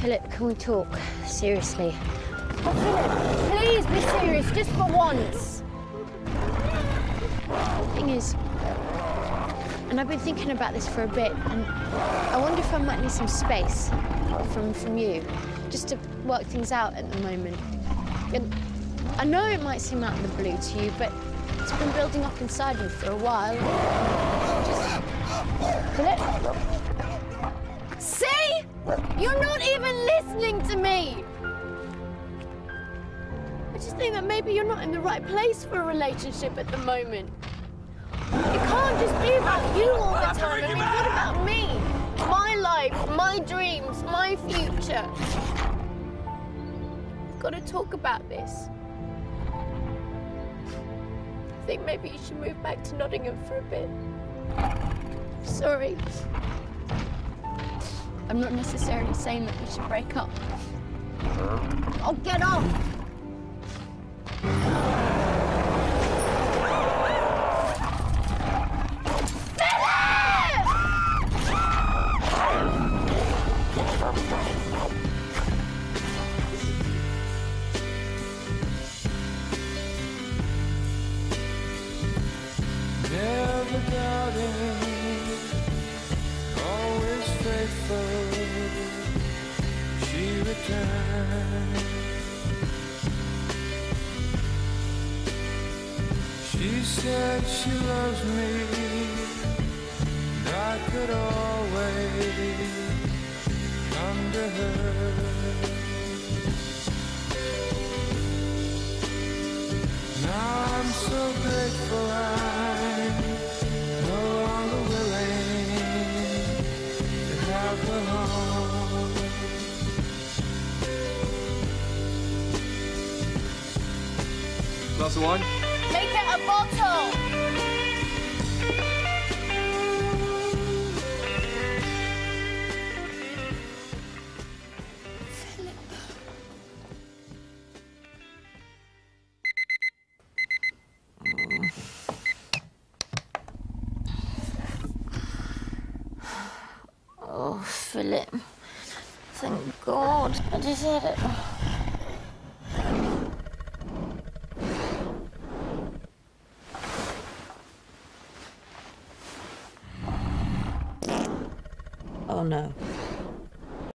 Phillip, can we talk? Seriously. Oh, Phillip, please be serious, just for once. The thing is, and I've been thinking about this for a bit, and I wonder if I might need some space from, from you, just to work things out at the moment. And I know it might seem out of the blue to you, but it's been building up inside me for a while. Just... to me! I just think that maybe you're not in the right place for a relationship at the moment. It can't just be about you all the time. I mean, what about me? My life, my dreams, my future. We've got to talk about this. I think maybe you should move back to Nottingham for a bit. Sorry. I'm not necessarily saying that we should break up. Oh, get off! Said she loves me, and I could always come to her. Now I'm so grateful I'm no longer willing to have her home. Glass of wine? Make it a bottle! Oh, Phillip. Thank God. I just had it. Oh no.